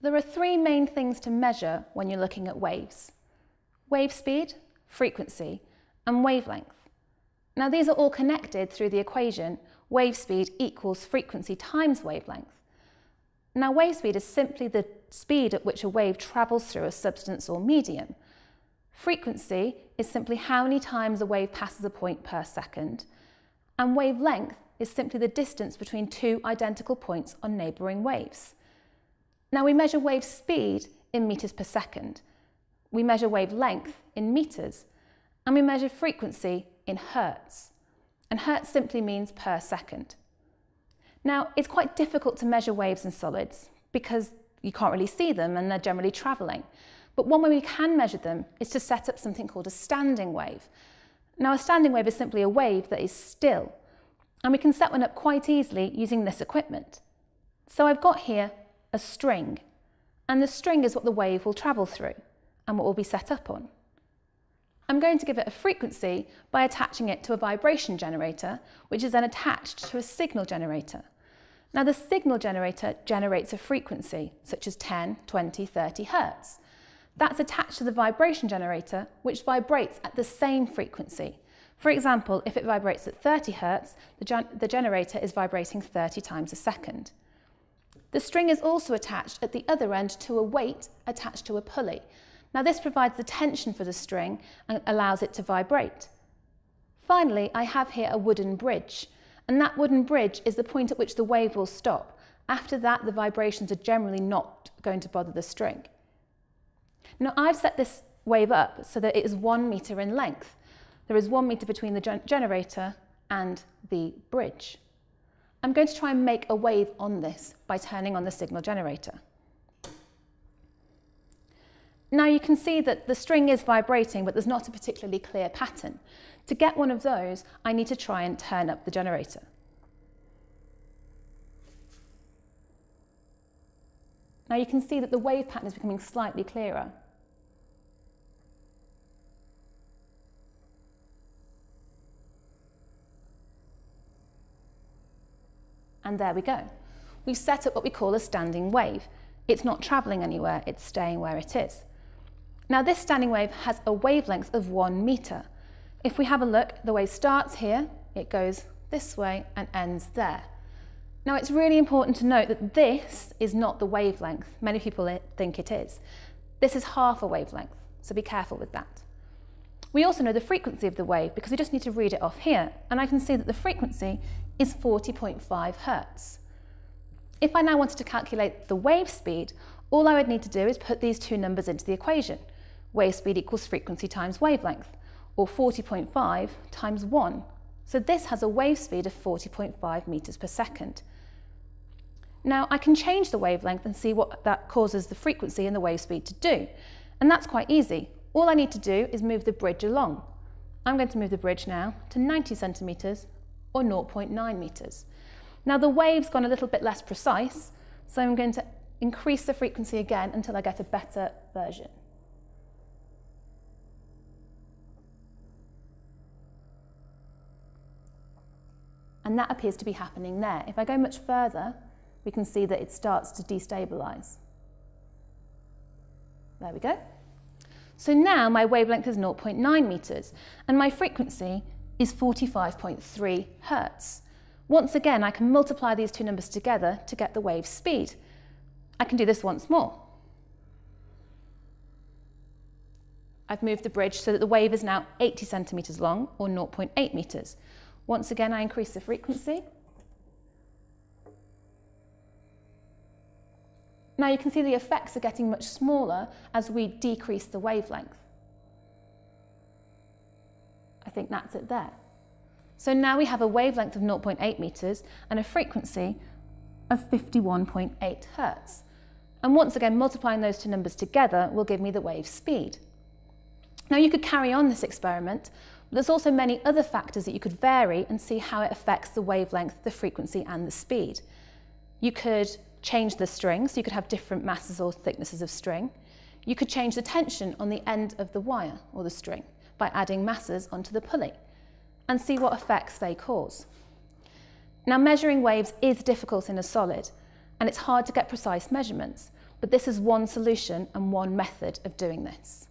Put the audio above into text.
There are three main things to measure when you're looking at waves. Wave speed, frequency, and wavelength. Now these are all connected through the equation wave speed equals frequency times wavelength. Now wave speed is simply the speed at which a wave travels through a substance or medium. Frequency is simply how many times a wave passes a point per second. And wavelength is simply the distance between two identical points on neighbouring waves. Now we measure wave speed in metres per second. We measure wavelength in metres. And we measure frequency in hertz. And hertz simply means per second. Now, it's quite difficult to measure waves in solids because you can't really see them and they're generally travelling. But one way we can measure them is to set up something called a standing wave. Now, a standing wave is simply a wave that is still. And we can set one up quite easily using this equipment. So I've got here a string, and the string is what the wave will travel through and what will be set up on. I'm going to give it a frequency by attaching it to a vibration generator, which is then attached to a signal generator. Now the signal generator generates a frequency, such as 10, 20, 30 hertz. That's attached to the vibration generator, which vibrates at the same frequency. For example, if it vibrates at 30 hertz, the, gen the generator is vibrating 30 times a second. The string is also attached at the other end to a weight attached to a pulley. Now this provides the tension for the string and allows it to vibrate. Finally, I have here a wooden bridge, and that wooden bridge is the point at which the wave will stop. After that, the vibrations are generally not going to bother the string. Now I've set this wave up so that it is one metre in length. There is one metre between the gen generator and the bridge. I'm going to try and make a wave on this by turning on the signal generator. Now you can see that the string is vibrating, but there's not a particularly clear pattern. To get one of those, I need to try and turn up the generator. Now you can see that the wave pattern is becoming slightly clearer. And there we go. We've set up what we call a standing wave. It's not travelling anywhere, it's staying where it is. Now this standing wave has a wavelength of one metre. If we have a look, the wave starts here, it goes this way and ends there. Now it's really important to note that this is not the wavelength. Many people eh, think it is. This is half a wavelength, so be careful with that. We also know the frequency of the wave because we just need to read it off here. And I can see that the frequency is 40.5 hertz. If I now wanted to calculate the wave speed, all I would need to do is put these two numbers into the equation. Wave speed equals frequency times wavelength, or 40.5 times 1. So this has a wave speed of 40.5 meters per second. Now I can change the wavelength and see what that causes the frequency and the wave speed to do. And that's quite easy. All I need to do is move the bridge along. I'm going to move the bridge now to 90 centimetres or 0.9 metres. Now the wave's gone a little bit less precise, so I'm going to increase the frequency again until I get a better version. And that appears to be happening there. If I go much further, we can see that it starts to destabilise. There we go. So now my wavelength is 0.9 metres and my frequency is 45.3 hertz. Once again, I can multiply these two numbers together to get the wave speed. I can do this once more. I've moved the bridge so that the wave is now 80 centimetres long, or 0.8 metres. Once again, I increase the frequency. Now you can see the effects are getting much smaller as we decrease the wavelength. I think that's it there. So now we have a wavelength of 0.8 meters and a frequency of 51.8 hertz. And once again, multiplying those two numbers together will give me the wave speed. Now you could carry on this experiment, but there's also many other factors that you could vary and see how it affects the wavelength, the frequency and the speed. You could change the string, so you could have different masses or thicknesses of string. You could change the tension on the end of the wire or the string by adding masses onto the pulley and see what effects they cause. Now measuring waves is difficult in a solid and it's hard to get precise measurements, but this is one solution and one method of doing this.